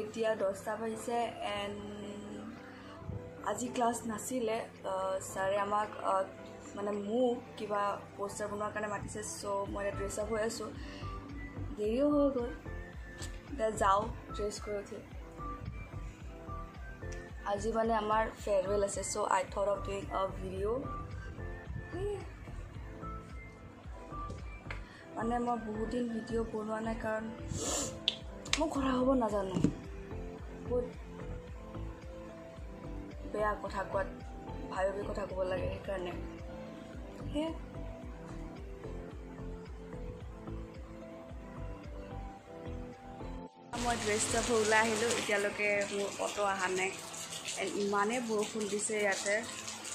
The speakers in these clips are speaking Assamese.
এতিয়া দহটা বাজিছে এণ্ড আজি ক্লাছ নাছিলে ছাৰে আমাক মানে মোক কিবা পষ্টাৰ বনোৱাৰ কাৰণে মাতিছে চ' মই এতিয়া ড্ৰেছ আপ হৈ আছোঁ। দেৰিও হৈ গ'ল। এতিয়া যাওঁ ড্ৰেছ কৰি উঠি। আজি মানে আমাৰ ফেয়াৰৱেল আছে so' I thought of doing a video' মানে মই বহুত দিন ভিডিঅ' বনোৱা নাই কাৰণ মই কথা ক'ব নাজানো। বহুত বেয়া কথা কোৱাত ভাবি কথা ক'ব লাগে সেইকাৰণে। সেয়ে মই ড্ৰেছ হৈ ওলাই আহিলোঁ এতিয়ালৈকে মোৰ অটো অহা নাই। ইমানেই বৰষুণ দিছে ইয়াতে।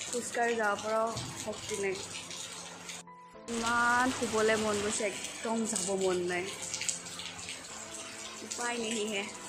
খোজকাঢ়ি যাব পৰাও শক্তি নাই। ইমান শুবলৈ মন গৈছে একদম যাব মন নাই। उपाय नहीं है।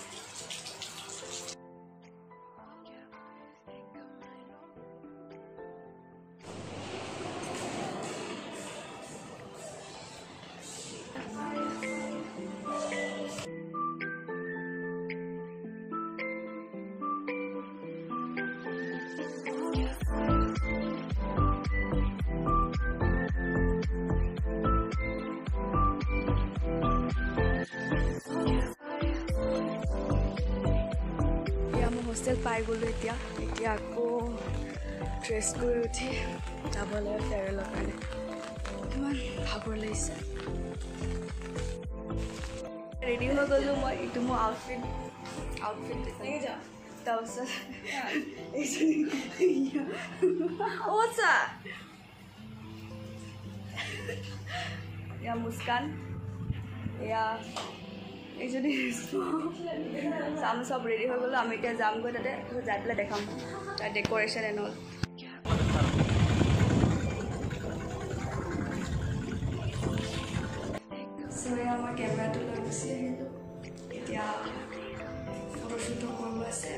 হোষ্টেল পাই গ'লোঁ এতিয়া। এতিয়া আকৌ ড্ৰেছ কৰি উঠি যাব লাগে ফেয়াৰৱেলৰ কাৰণে। কিমান ভাগৰ লাগিছে। ৰেডি হৈ গ'লোঁ মই এইটো মোৰ আউটফিট আউটফিট তাৰপিছত এয়া মুস্কান। এয়া এইজনী চাম চব ৰেডি হৈ গ'লোঁ আমি এতিয়া যামগৈ তাতে যাই পেলাই দেখাম। তাৰ ডেক'ৰেশ্যন এন কেমেৰাটো লৈ গুচি আহিলোঁ। এতিয়া ফটোশ্বুটো কৰিব আছে।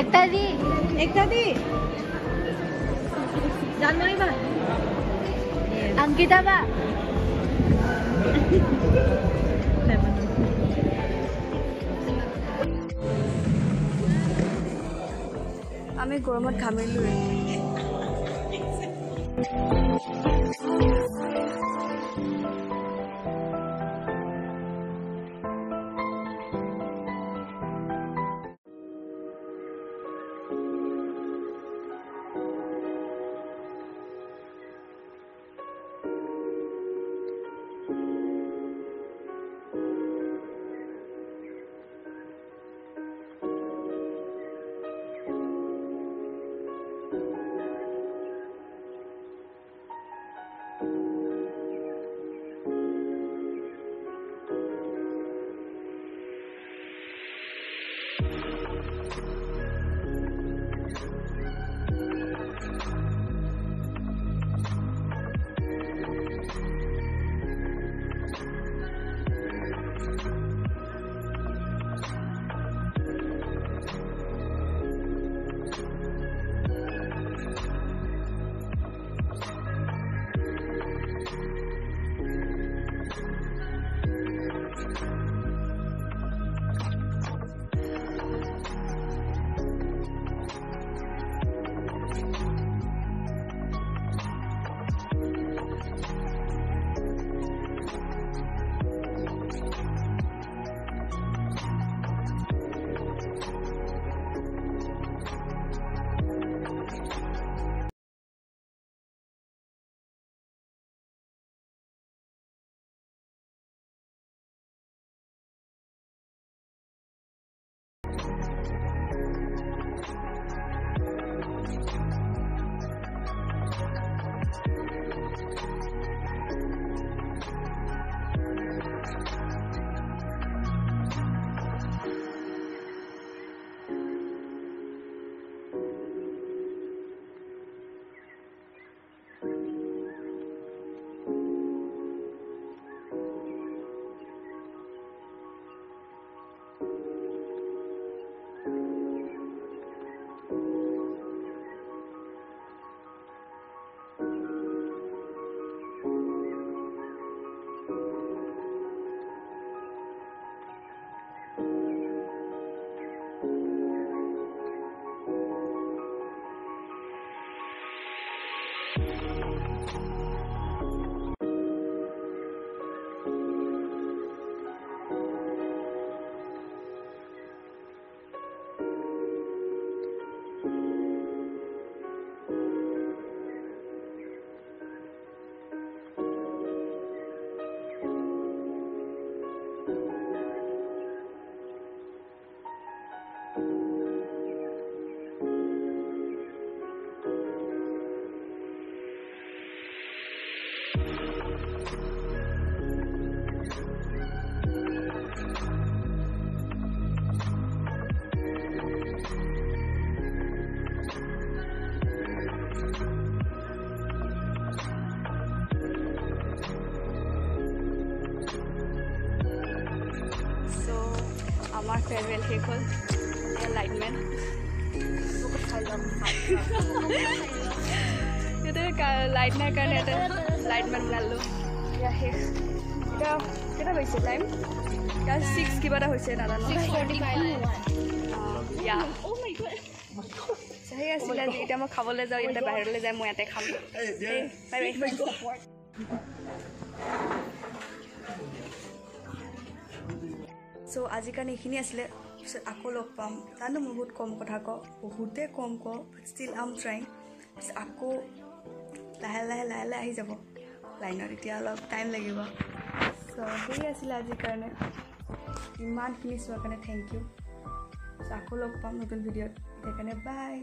एकता দি एकता দি জানমাই বা अंकिता বা আমি গৰমত ঘামিলোঁ আমাৰ ফেয়াৰৱেল শেষ হ'ল এতিয়া লাইটমেন ইয়াতে লাইট নাই কাৰণে ইয়াতে লাইটমেন বনালোঁ এতিয়া শেষ এতিয়া কেইটা হৈছে টাইম এতিয়া ছিক্স কিবা এটা হৈছে নাজানো। সেই আছিলে আজি এতিয়া মই খাবলৈ যাওঁ ইয়াতে বাহিৰলৈ যায় মই ইয়াতে খাম। বাই বাই চ' আজিৰ কাৰণে এইখিনি আছিলে। পিছত আকৌ লগ পাম। জানো মই বহুত কম কথা কওঁ। বহুতেই কম কওঁ বাট ষ্টিল আম ট্ৰাইং পিছত আকৌ লাহে লাহে লাহে লাহে আহি যাব। লাইনত এতিয়া অলপ টাইম লাগিব। চ' সেয়ে আছিলে আজিৰ কাৰণে। ইমানখিনি চোৱাৰ কাৰণে থেংক ইউ আকৌ লগ পাম নতুন ভিডিঅ'ত। এতিয়া কাৰণে বাই